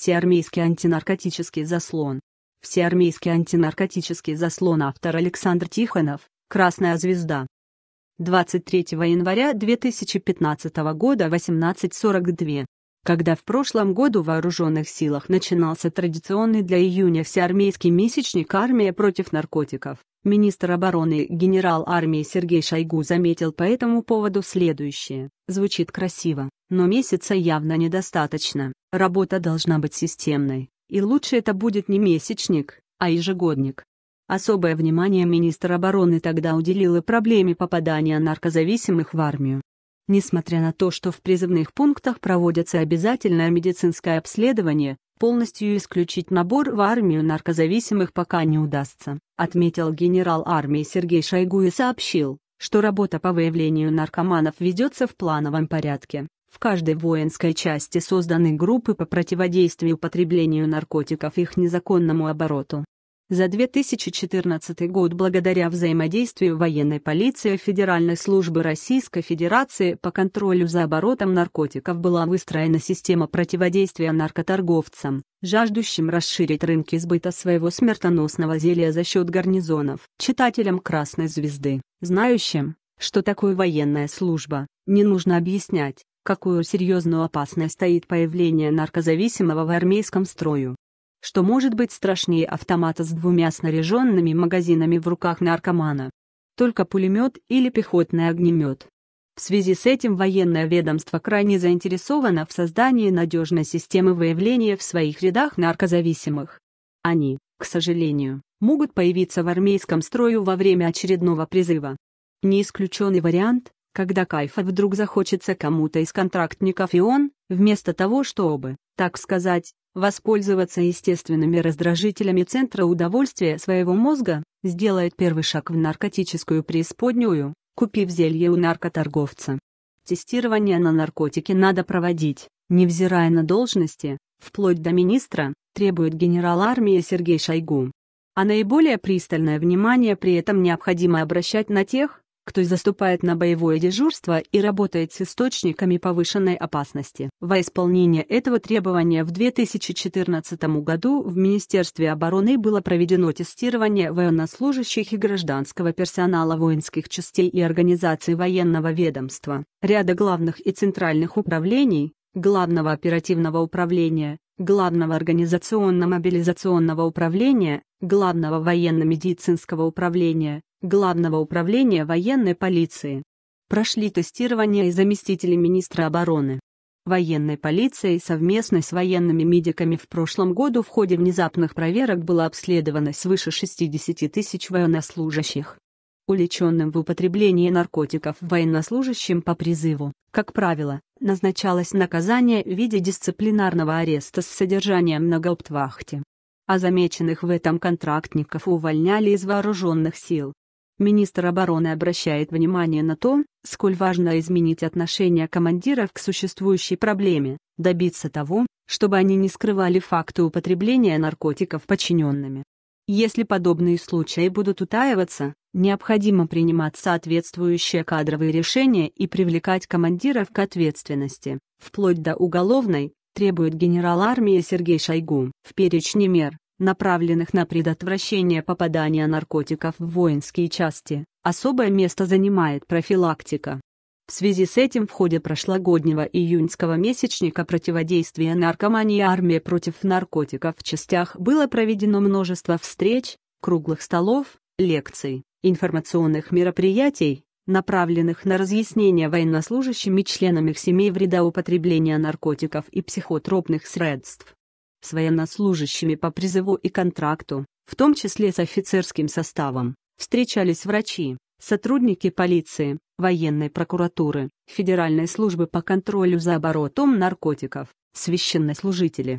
Всеармейский антинаркотический заслон. Всеармейский антинаркотический заслон автор Александр Тихонов, Красная звезда. 23 января 2015 года 18.42. Когда в прошлом году в вооруженных силах начинался традиционный для июня всеармейский месячник «Армия против наркотиков», министр обороны генерал армии Сергей Шойгу заметил по этому поводу следующее. Звучит красиво, но месяца явно недостаточно, работа должна быть системной, и лучше это будет не месячник, а ежегодник. Особое внимание министр обороны тогда уделил и проблеме попадания наркозависимых в армию. Несмотря на то, что в призывных пунктах проводится обязательное медицинское обследование, полностью исключить набор в армию наркозависимых пока не удастся, отметил генерал армии Сергей Шойгу и сообщил, что работа по выявлению наркоманов ведется в плановом порядке. В каждой воинской части созданы группы по противодействию употреблению наркотиков и их незаконному обороту. За 2014 год благодаря взаимодействию военной полиции и Федеральной службы Российской Федерации по контролю за оборотом наркотиков была выстроена система противодействия наркоторговцам, жаждущим расширить рынки сбыта своего смертоносного зелья за счет гарнизонов, читателям Красной Звезды, знающим, что такое военная служба, не нужно объяснять, какую серьезную опасность стоит появление наркозависимого в армейском строю. Что может быть страшнее автомата с двумя снаряженными магазинами в руках наркомана? Только пулемет или пехотный огнемет. В связи с этим военное ведомство крайне заинтересовано в создании надежной системы выявления в своих рядах наркозависимых. Они, к сожалению, могут появиться в армейском строю во время очередного призыва. Не исключенный вариант, когда кайфа вдруг захочется кому-то из контрактников и он, вместо того чтобы, так сказать, воспользоваться естественными раздражителями центра удовольствия своего мозга, сделает первый шаг в наркотическую преисподнюю, купив зелье у наркоторговца. Тестирование на наркотики надо проводить, невзирая на должности, вплоть до министра, требует генерал армии Сергей Шойгу. А наиболее пристальное внимание при этом необходимо обращать на тех, кто заступает на боевое дежурство и работает с источниками повышенной опасности. Во исполнение этого требования в 2014 году в Министерстве обороны было проведено тестирование военнослужащих и гражданского персонала воинских частей и организаций военного ведомства, ряда главных и центральных управлений, Главного оперативного управления, Главного организационно-мобилизационного управления, Главного военно-медицинского управления, Главного управления военной полиции. Прошли тестирование и заместители министра обороны. Военной полицией совместно с военными медиками в прошлом году в ходе внезапных проверок было обследовано свыше 60 тысяч военнослужащих. Уличенным в употреблении наркотиков военнослужащим по призыву, как правило, назначалось наказание в виде дисциплинарного ареста с содержанием на гауптвахте. А замеченных в этом контрактников увольняли из вооруженных сил. Министр обороны обращает внимание на то, сколь важно изменить отношение командиров к существующей проблеме, добиться того, чтобы они не скрывали факты употребления наркотиков подчиненными. Если подобные случаи будут утаиваться, необходимо принимать соответствующие кадровые решения и привлекать командиров к ответственности, вплоть до уголовной, требует генерал армии Сергей Шойгу. В перечне мер, направленных на предотвращение попадания наркотиков в воинские части, особое место занимает профилактика. В связи с этим в ходе прошлогоднего июньского месячника противодействия наркомании «Армия против наркотиков» в частях было проведено множество встреч, круглых столов, лекций, информационных мероприятий, направленных на разъяснение военнослужащим и членам их семей вреда употребления наркотиков и психотропных средств с военнослужащими по призыву и контракту, в том числе с офицерским составом, встречались врачи, сотрудники полиции, военной прокуратуры, Федеральной службы по контролю за оборотом наркотиков, священнослужители.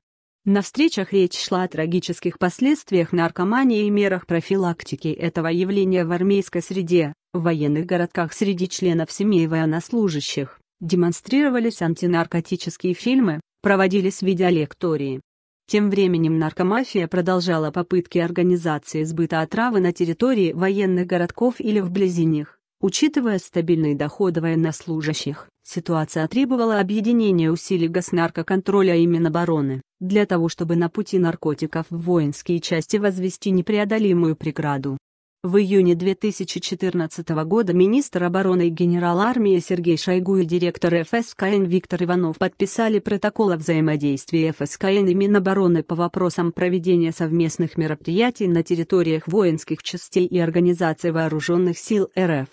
На встречах речь шла о трагических последствиях наркомании и мерах профилактики этого явления в армейской среде, в военных городках среди членов семей военнослужащих, демонстрировались антинаркотические фильмы, проводились видеолектории, тем временем наркомафия продолжала попытки организации сбыта отравы на территории военных городков или вблизи них. Учитывая стабильные доходы военнослужащих, Ситуация требовала объединения усилий госнаркоконтроля и Минобороны, для того чтобы на пути наркотиков в воинские части возвести непреодолимую преграду. В июне 2014 года министр обороны и генерал армии Сергей Шойгу и директор ФСКН Виктор Иванов подписали протокол о взаимодействии ФСКН и Минобороны по вопросам проведения совместных мероприятий на территориях воинских частей и организаций вооруженных сил РФ.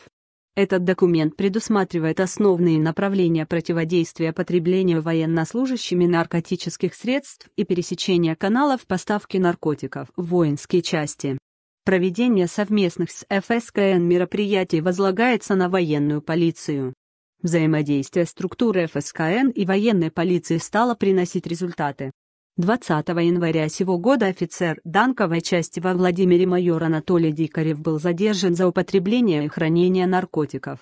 Этот документ предусматривает основные направления противодействия потреблению военнослужащими наркотических средств и пересечения каналов поставки наркотиков в воинские части. Проведение совместных с ФСКН мероприятий возлагается на военную полицию. Взаимодействие структуры ФСКН и военной полиции стало приносить результаты. 20 января сего года офицер Данковой части во Владимире майор Анатолий Дикарев был задержан за употребление и хранение наркотиков.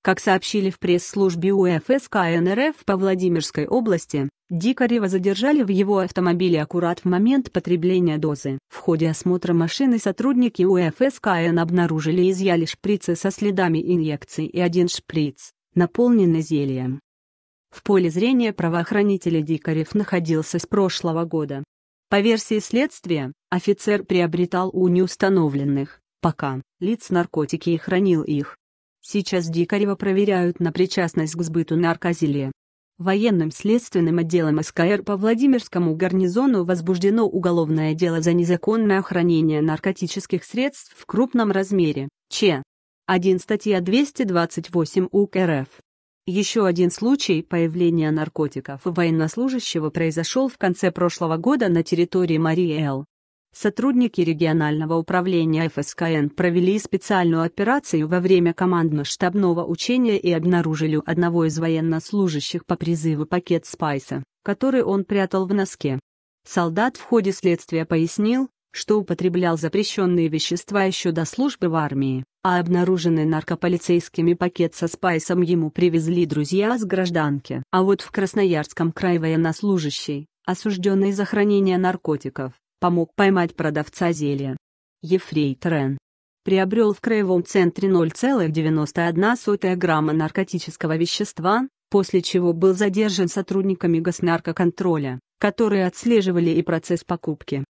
Как сообщили в пресс-службе УФСК НРФ по Владимирской области, Дикарева задержали в его автомобиле аккурат в момент потребления дозы. В ходе осмотра машины сотрудники УФСКН обнаружили и изъяли шприцы со следами инъекций и один шприц, наполненный зельем. В поле зрения правоохранителя Дикарев находился с прошлого года. По версии следствия, офицер приобретал у неустановленных, пока, лиц наркотики и хранил их. Сейчас Дикарева проверяют на причастность к сбыту наркозелья. Военным следственным отделом СКР по Владимирскому гарнизону возбуждено уголовное дело за незаконное хранение наркотических средств в крупном размере, Ч. 1 статья 228 УК РФ. Еще один случай появления наркотиков у военнослужащего произошел в конце прошлого года на территории Марии Эл. Сотрудники регионального управления ФСКН провели специальную операцию во время командно-штабного учения и обнаружили у одного из военнослужащих по призыву пакет спайса, который он прятал в носке. Солдат в ходе следствия пояснил, что употреблял запрещенные вещества еще до службы в армии, а обнаруженный наркополицейскими пакет со спайсом ему привезли друзья с гражданки. А вот в Красноярском крае военнослужащий, осужденный за хранение наркотиков, помог поймать продавца зелья. Ефрейтор Н. Приобрел в краевом центре 0,91 грамма наркотического вещества, после чего был задержан сотрудниками госнаркоконтроля, которые отслеживали и процесс покупки.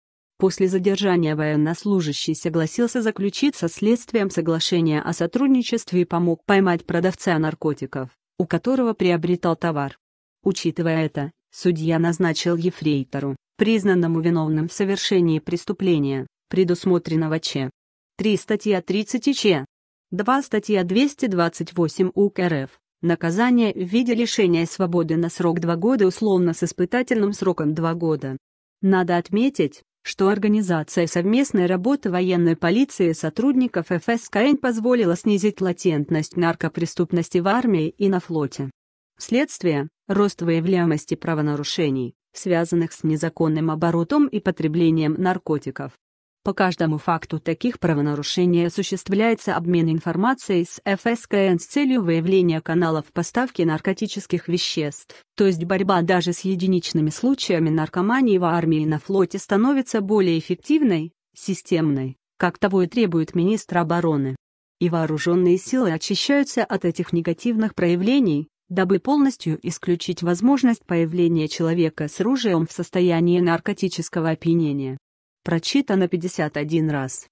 После задержания военнослужащий согласился заключить со следствием соглашение о сотрудничестве и помог поймать продавца наркотиков, у которого приобретал товар. Учитывая это, судья назначил ефрейтору, признанному виновным в совершении преступления, предусмотренного Ч. 3 статья 30 Ч. 2 статья 228 УК РФ. Наказание в виде лишения свободы на срок 2 года условно с испытательным сроком 2 года. Надо отметить, что организация совместной работы военной полиции и сотрудников ФСКН позволила снизить латентность наркопреступности в армии и на флоте. Следствие – рост выявляемости правонарушений, связанных с незаконным оборотом и потреблением наркотиков. По каждому факту таких правонарушений осуществляется обмен информацией с ФСКН с целью выявления каналов поставки наркотических веществ, то есть борьба даже с единичными случаями наркомании в армии и на флоте становится более эффективной, системной, как того и требует министр обороны. И вооруженные силы очищаются от этих негативных проявлений, дабы полностью исключить возможность появления человека с оружием в состоянии наркотического опьянения прочитано 51 раз.